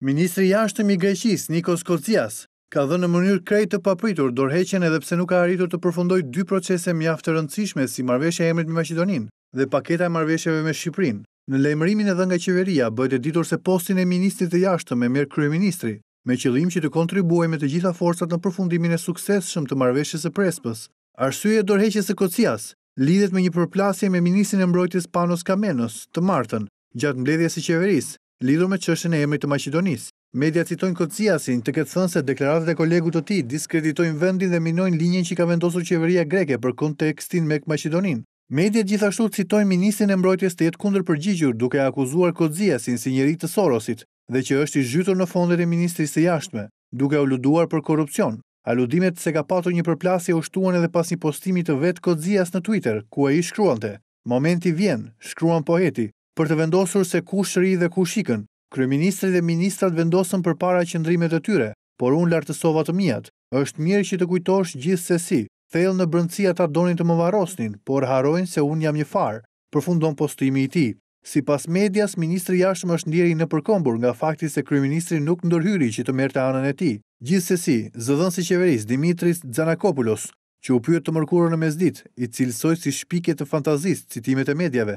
Ministri i Jashtëm i Greqisë, Nikos Kotzias, ka dhënë në mënyrë krejt të papritur dorëheqjen edhe pse nuk ka arritur të përfundojë dy procese mjaft të rëndësishme si marrëveshja e emrit me Maqedoninë dhe paketa e marrëveshjeve me Shqipërinë. Në lajmërimin e dhënë nga qeveria bëhet e ditur se postin e ministrit të Jashtëm e merr kryeministri, me qëllim që të kontribuojë me të gjitha forcat në përfundimin e suksesshëm të Marrëveshjes së Prespës. Arsyeja e dorëheqjes së Kotzias lidhet me një përplasje me ministrin e Mbrojtjes Panos Kamenos, të martën, Gjatë mbledhjes së Qeverisë, lidhur me çështjen e emrit të Maqedonisë, media citojnë Kociasin të ketë thënë se deklaratat e kolegut të tij diskreditojnë vendin dhe minojnë linjën që ka vendosur qeveria greke për kontekstin me Maqedoninë. Mediat gjithashtu citojnë ministrin e Mbrojtjes të jetë kundërpërgjigjur duke e akuzuar Kociasin si njeri të Sorosit dhe që është i zhytur në fondet e Ministrisë së Jashtme, duke aluduar për korrupsion. Aludimet se ka patur një përplasje u shtuan edhe pas një postimi të vetë Kocias në Twitter, ku ai shkruante, Momenti vjen, shkruan poeti, për të vendosur se kush rri dhe kush ikën. Kryeministri dhe ministrat vendosën përpara qëndrimet e tyre, por unë lartësova të miat. Është mirë që të kujtosh gjithsesi. Thellë në brendësi ata donin të më varrosnin, por harrojnë se unë jam një farë, përfundon postimi i tij. Sipas medias, ministri i Jashtëm është ndjerë i nëpërkëmbur nga fakti se kryeministri nuk ndërhyri që të merrte anën e tij. Gjithsesi, zëdhënësi i qeverisë, Dimitris Xanakopulos, që u pyet të mërkurën në mesditë, i cilësoi si shpikje të fantazisë citimet e mediave.